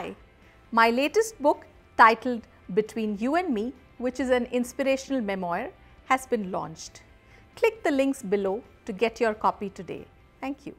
Hi, my latest book titled Between You and Me, which is an inspirational memoir, has been launched. Click the links below to get your copy today. Thank you.